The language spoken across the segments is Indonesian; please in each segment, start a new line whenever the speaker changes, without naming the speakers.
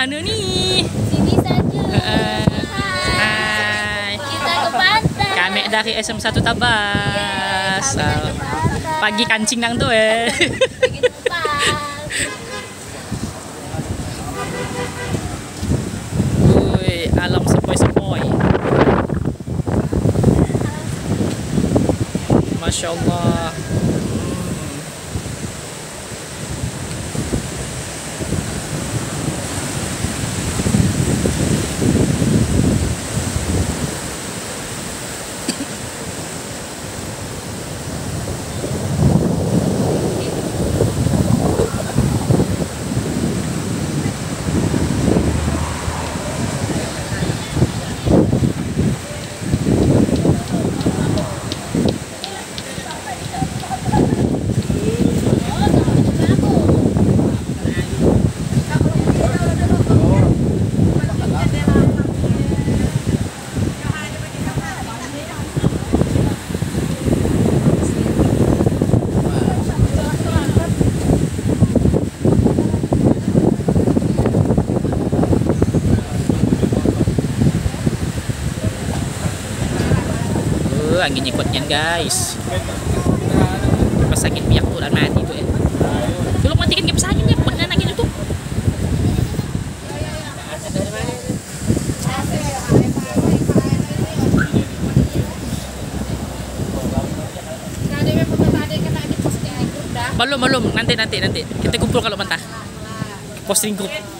mana nih?
Sini saja.
Eh,
Hai. Kita ke pantai.
Kami dari SM1 Tabas.
Ke pantai.
Pagi kancing nang tuh eh. Wih, alam sepoi-sepoi. Masya Allah. Uh, angin ikutnya guys. Pas minyak tuh dan mati tuh ya. Tolong matikan kipas angin ya, pengen angin itu. Belum, belum. Nanti, nanti, nanti. Kita kumpul kalau mentah. Posting grup.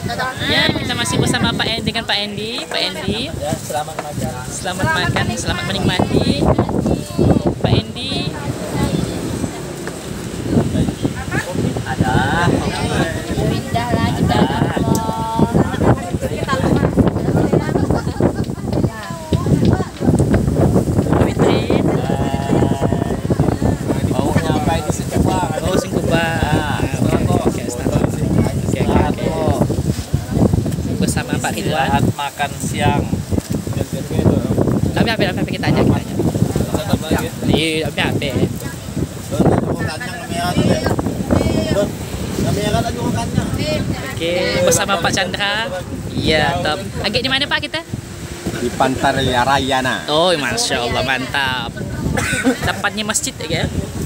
Ya,
kita masih bersama Pak Endi dengan Pak Endi. Pak Endi,
Ya, selamat makan.
selamat makan, selamat menikmati. Pak Endi,
Ada.
Pindah lagi dah
Witrin,
Mau nyampe di Secubang.
oh Singkuba. Oke, oke, start. Oke, oke, oke. Bersama Pak Ridwan.
Makan siang.
Tapi apa apa kita aja kita aja. Iya, apa apa. Oke, bersama Pak Chandra. Iya, top. Agak di mana Pak kita?
di Pantai Rayana.
Oh, masya Allah mantap. Tempatnya masjid ya.
Mau